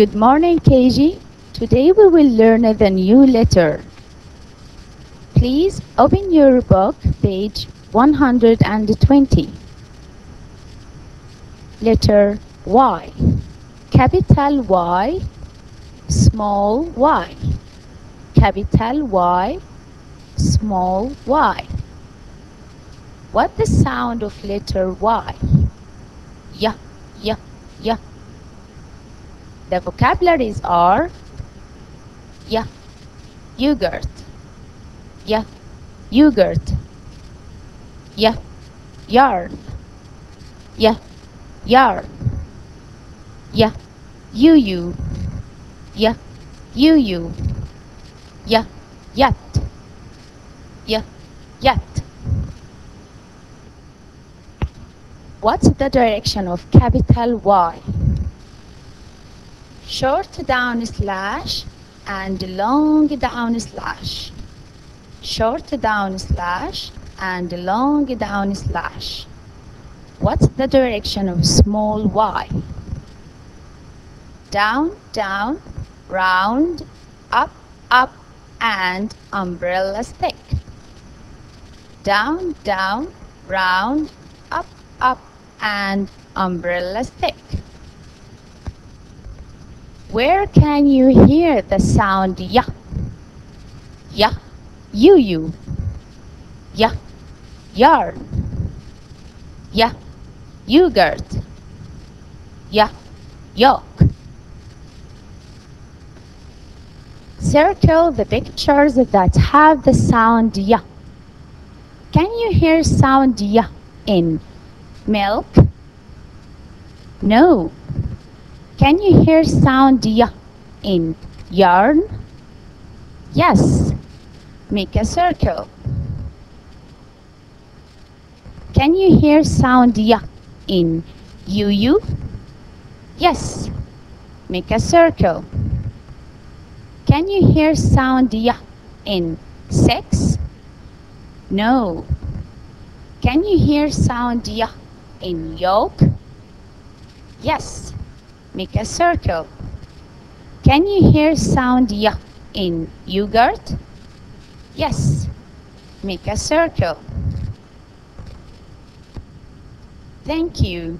Good morning, KG. Today we will learn the new letter. Please open your book, page 120. Letter Y. Capital Y, small y. Capital Y, small y. What the sound of letter Y? Yeah, yeah, yeah. The vocabularies are yeah, yogurt, yeah, yogurt, yeah, yarn, yeah, yarn, yeah, you you, yeah, you you, yeah, yet, yeah, yet. What's the direction of capital Y? Short down slash and long down slash. Short down slash and long down slash. What's the direction of small y? Down, down, round, up, up, and umbrella stick. Down, down, round, up, up, and umbrella stick. Where can you hear the sound ya? Ya, you, you. Ya, yarn. Ya, yogurt. Ya, yolk. Circle the pictures that have the sound ya. Can you hear sound ya in milk? No. Can you hear sound y in yarn? Yes. Make a circle. Can you hear sound y in you? Yes. Make a circle. Can you hear sound y in six? No. Can you hear sound y in yolk? Yes. Make a circle. Can you hear sound ya in yogurt? Yes. Make a circle. Thank you.